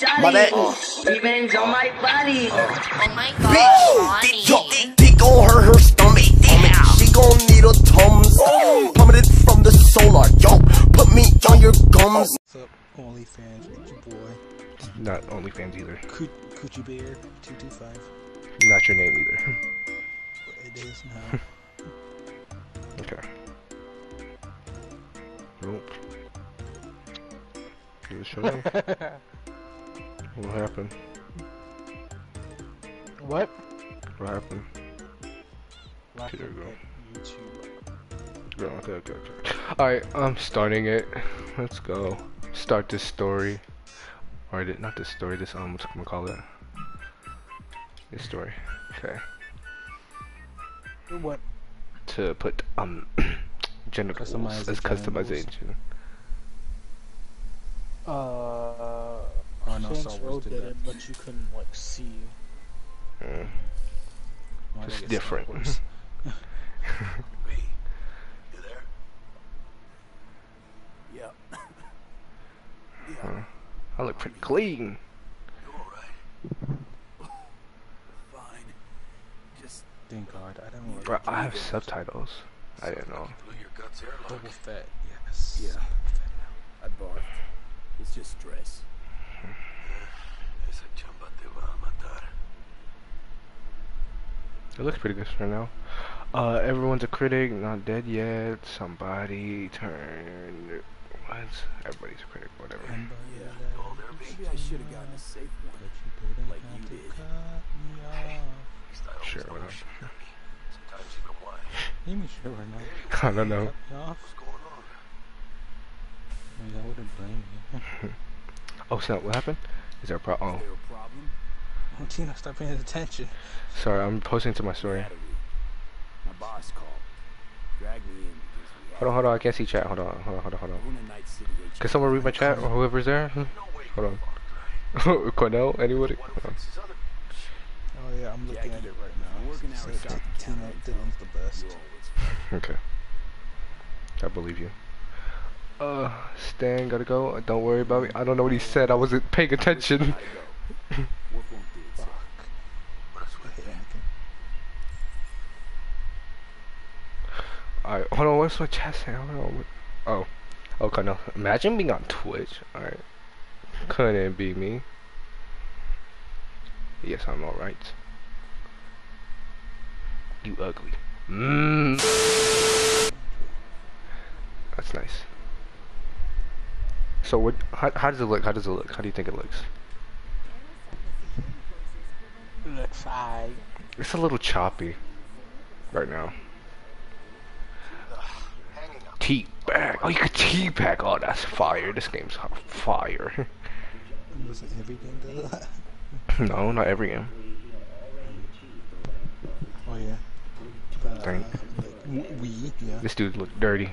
Johnny, revenge on my body. Oh my god, Bitch, dick, dick on her, her stomach. She gon' need a Tums. Plummeted from the solar. Yo, put me on your gums. What's up, OnlyFans? It's your boy, Not OnlyFans either. Coo- Coochie Bear two two five. Not your name either. It is now. okay. Nope. Give it a show me. What happened? what? What happened? Laughing There you go. at YouTube. Go, Okay, okay, okay. Alright, I'm starting it. Let's go. Start this story. Or did not this story, this um what's I'm gonna call it? This story. Okay. What? To put um gender Customize as customization. Uh, no, Saints Star Row did did it, but you couldn't like see. Mm. Why It's they get Star different. Wars? Yep. Huh. I look pretty clean. All right. Fine. Just Thank God, I don't know. Bro, I have subtitles. I didn't know. Double fat, yes. Yeah. Boba Fett now. I barfed. It's just stress. It looks pretty good right now. Uh, everyone's a critic, not dead yet. Somebody turn. What? Everybody's a critic, whatever. Yeah. Maybe I should have gotten a safe one. but you didn't Like you did. cut me off. Sure, whatever. You mean sure or not? I don't know. Cut me off? Maybe that wouldn't blame me. Oh, snap, what happened? Is there a pro- Is Oh, there a problem? Oh, Tina, stop paying attention. sorry, I'm posting to my story. Battery. My boss called. Dragged me in because we Hold on, hold on, I can't see chat. Hold on, hold on, hold on, hold on. Luna Night City HQ. Can someone read my chat or whoever's there? Hold on. Cornell, anybody? Hold on. Oh yeah, I'm looking Yeah, at you- it right now. you're working So hours T- out in Tina, town. Dylan's the best. You're always Okay. I believe you. Uh, Stan, gotta go. Don't worry about me. I don't know what he said. I wasn't paying attention. Alright, hold on. What's my chat saying? Hold on. Oh. Okay, no. Imagine being on Twitch. Alright. Couldn't be me. Yes, I'm alright. You ugly. Mmm. That's nice. So what? How, how does it look? How does it look? How do you think it looks? Looks fine. It's a little choppy right now. Tea bag. Oh, you could tea bag. Oh, that's fire. This game's fire. Wasn't every game does that? no, not every game. Oh yeah. Uh, Dang. like, we, yeah. This dude look dirty.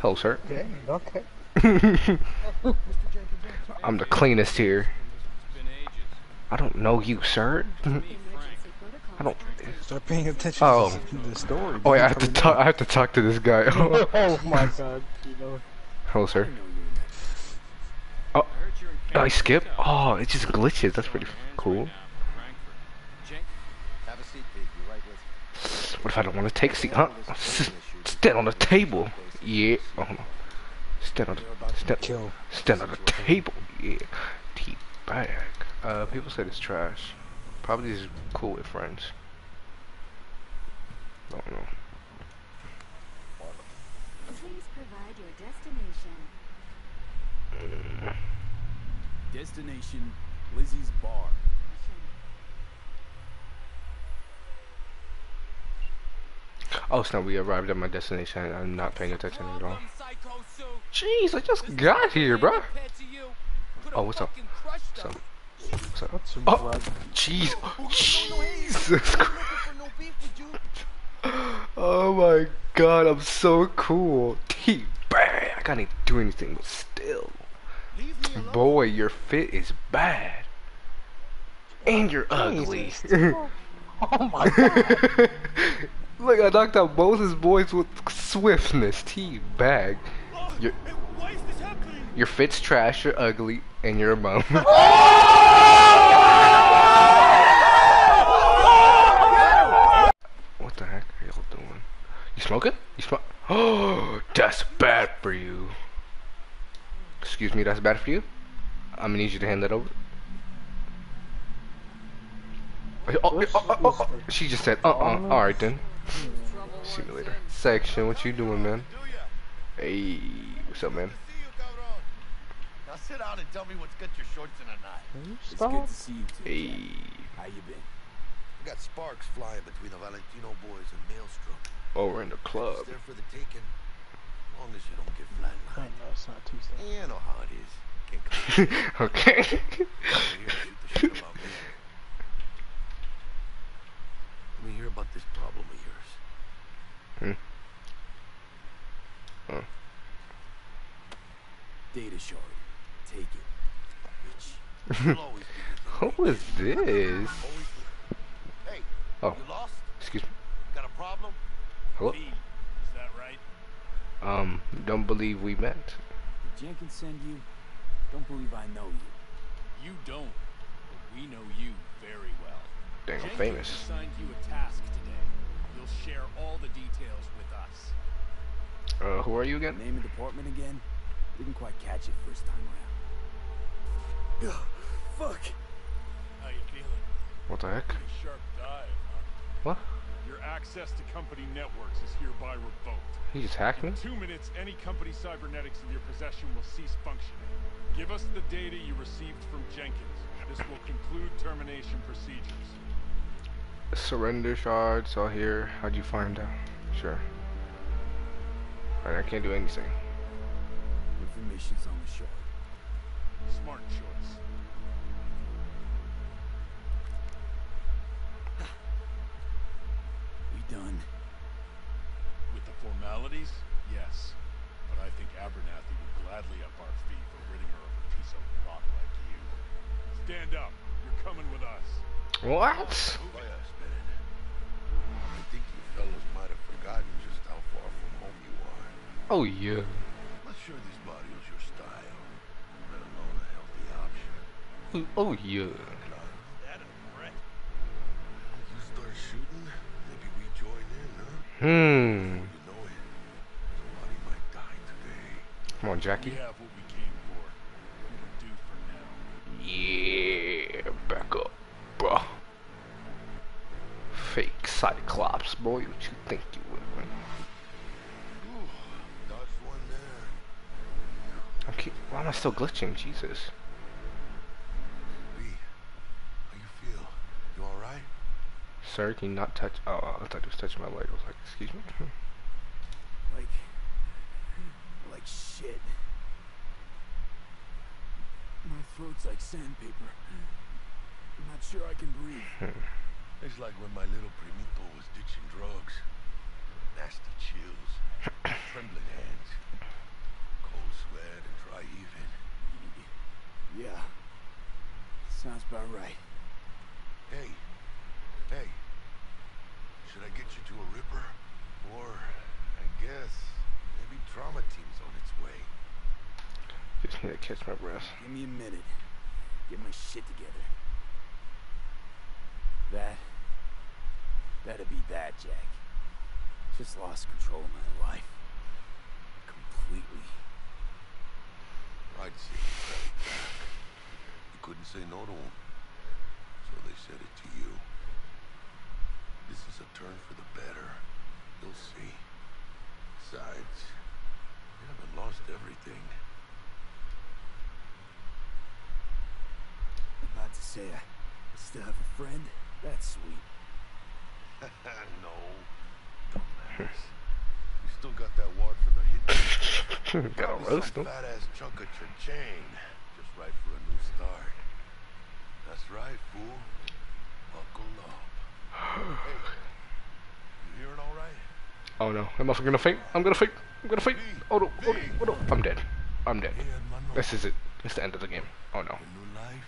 Hello, sir. Okay, okay. I'm the cleanest here. I don't know you, sir. I don't. Start paying attention Oh. to the story. Oh, wait, I have to talk. I have to talk to this guy. Oh my god, you know. Hello, sir. Oh, oh I skip? Oh, it just glitches. That's pretty cool. What if I don't want to take seat? Huh? Stand on the table. Yeah. Oh, hold on. Stand on the stand, Kill. stand on the table. Yeah. Tea bag. Uh, people said it's trash. Probably is cool with friends. Don't know. Please provide your destination. Destination Lizzie's Bar. Oh snap! We arrived at my destination. I'm not paying attention at all. Jeez, I just got here, bruh. Oh, what's up? What's up? What's up? What's Oh, jeez, oh, oh Jesus Christ! Oh my God, I'm so cool. T bag. I can't even do anything, but still, boy, your fit is bad, and you're ugly. Oh my god. Look, I knocked out Moses' boys with swiftness. T bag. Your your fit's trash. You're ugly. And you're a bum. what the heck are y'all doing? You smoking? You smoke? Oh, that's bad for you. Excuse me, that's bad for you? I'm gonna need you to hand that over. Oh, oh, oh, oh, oh. oh. She just said, uh-uh. Alright then. See you later. Section, what you doing, man? Hey, what's up, man? Now sit down and tell me what's got your shorts in a knot. It's Good to see you too. Hey. How you been? We got sparks flying between the Valentino boys and Maelstrom. Oh, we're in the club. It's there for the taking. As long as you don't get Oh, flatlined. no, it's not Tuesday. You know how it is. Can't come okay. over here and shoot the shit about me. Let me hear about this problem of yours. Hmm. Data shard. Take it. Bitch. You'll always be with me. Who is this? Always with me. Hey, Oh, you lost? excuse me. Got a problem? Hello? Is that right? Um, don't believe we met. Did Jenkins send you? Don't believe I know you. You don't, but we know you very well. Dang, I'm famous. assigned you a task today. You'll share all the details with us. Uh, who are you again? Name and department again? Didn't quite catch it first time around. Ugh, fuck. How you feeling? What the heck? Pretty sharp dive, huh? What? Your access to company networks is hereby revoked. He just hacked me? In two minutes, any company cybernetics in your possession will cease functioning. Give us the data you received from Jenkins. This will conclude termination procedures. Surrender shards all here. How'd you find out? Sure. Alright, I can't do anything. Information's on the shard. Smart choice. We done. With the formalities, yes. But I think Abernathy would gladly up our fee for ridding her of a piece of rock like you. Stand up. You're coming with us. What? Oh, yeah, I think you fellas might have forgotten just how far from home you are. Oh, yeah. Not sure this barrio's your style, let alone a healthy option. Oh, yeah. That a threat? You start shooting, maybe we join in, huh? Hmm. You know it. Somebody might die today. Come on, Jackie. Boy. What you think you would? Ooh, dodged one there. I'm why am I still glitching? Jesus. How you feel? You alright? Sir, can you not touch? Oh, I thought he was touching my leg. I was like, excuse me. Like, like shit. My throat's like sandpaper. I'm not sure I can breathe. Hmm. It's like when my little primito was ditching drugs. Nasty chills, trembling hands, cold sweat and dry heaving. Yeah. Sounds about right. Hey, hey, should I get you to a ripper? Or, I guess, maybe trauma team's on its way. Just need to catch my breath. Give me a minute. Get my shit together. That. That'd be that, Jack. Just lost control of my life. Completely. I'd say it back. You couldn't say no to 'em, So they said it to you. This is a turn for the better. You'll see. Besides, you haven't lost everything. I'm About to say I still have a friend? That's sweet. no. Dumbass. you still got that wad for the hit. Gotta Probably roast him. fat chunk of cha-ching. Just right for a new start. That's right, fool. Buckle up. hey, you hearing all right? Oh no, am I gonna faint? I'm gonna faint. I'm gonna faint. Oh no, oh no, oh no. I'm dead. I'm dead. This is it. It's the end of the game. Oh no. New life.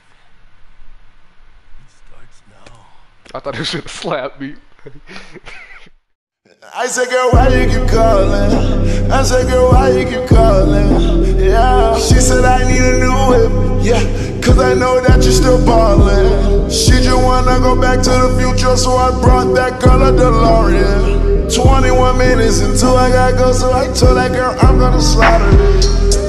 It starts now. I thought it should have slapped me. I said, girl, why you keep calling? I said, girl, why you keep calling? Yeah. She said, I need a new whip. Yeah. Cause I know that you're still ballin'. She just wanna go back to the future, so I brought that girl a DeLorean. 21 minutes until I gotta go, so I told that girl I'm gonna slaughter it.